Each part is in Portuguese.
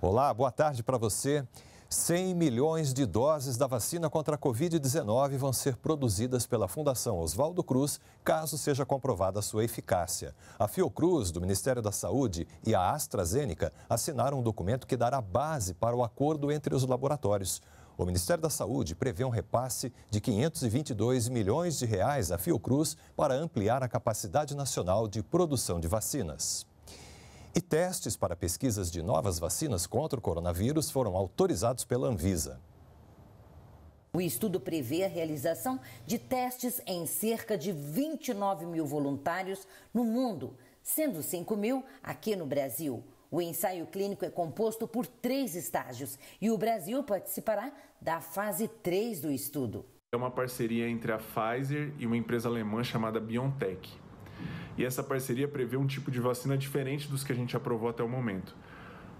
Olá, boa tarde para você. 100 milhões de doses da vacina contra a Covid-19 vão ser produzidas pela Fundação Oswaldo Cruz, caso seja comprovada sua eficácia. A Fiocruz, do Ministério da Saúde, e a AstraZeneca assinaram um documento que dará base para o acordo entre os laboratórios. O Ministério da Saúde prevê um repasse de 522 milhões de reais à Fiocruz para ampliar a capacidade nacional de produção de vacinas. E testes para pesquisas de novas vacinas contra o coronavírus foram autorizados pela Anvisa. O estudo prevê a realização de testes em cerca de 29 mil voluntários no mundo, sendo 5 mil aqui no Brasil. O ensaio clínico é composto por três estágios e o Brasil participará da fase 3 do estudo. É uma parceria entre a Pfizer e uma empresa alemã chamada BioNTech. E essa parceria prevê um tipo de vacina diferente dos que a gente aprovou até o momento,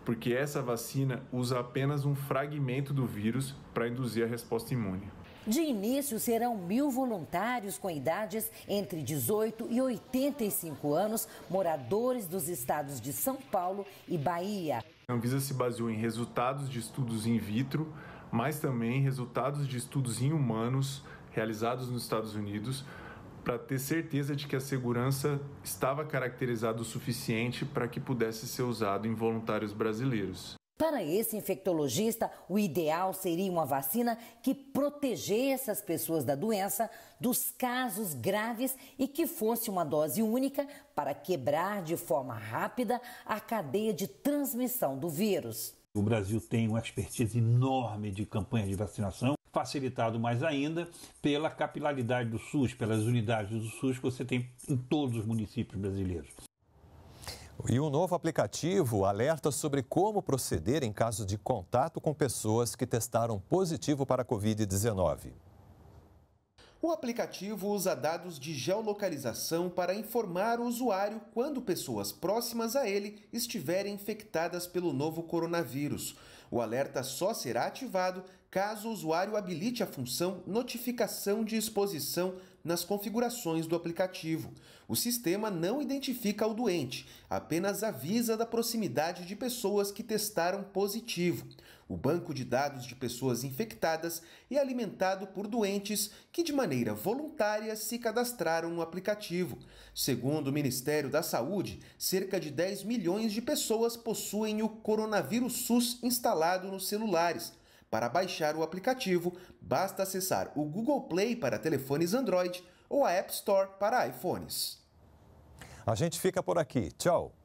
porque essa vacina usa apenas um fragmento do vírus para induzir a resposta imune. De início, serão mil voluntários com idades entre 18 e 85 anos, moradores dos estados de São Paulo e Bahia. A Anvisa se baseou em resultados de estudos in vitro, mas também resultados de estudos em humanos realizados nos Estados Unidos, para ter certeza de que a segurança estava caracterizada o suficiente para que pudesse ser usado em voluntários brasileiros. Para esse infectologista, o ideal seria uma vacina que protegesse as pessoas da doença, dos casos graves e que fosse uma dose única para quebrar de forma rápida a cadeia de transmissão do vírus. O Brasil tem uma expertise enorme de campanha de vacinação facilitado mais ainda pela capilaridade do SUS, pelas unidades do SUS que você tem em todos os municípios brasileiros. E um novo aplicativo alerta sobre como proceder em caso de contato com pessoas que testaram positivo para a Covid-19. O aplicativo usa dados de geolocalização para informar o usuário quando pessoas próximas a ele estiverem infectadas pelo novo coronavírus. O alerta só será ativado caso o usuário habilite a função Notificação de Exposição nas configurações do aplicativo. O sistema não identifica o doente, apenas avisa da proximidade de pessoas que testaram positivo. O banco de dados de pessoas infectadas é alimentado por doentes que, de maneira voluntária, se cadastraram no aplicativo. Segundo o Ministério da Saúde, cerca de 10 milhões de pessoas possuem o coronavírus SUS instalado nos celulares. Para baixar o aplicativo, basta acessar o Google Play para telefones Android ou a App Store para iPhones. A gente fica por aqui. Tchau!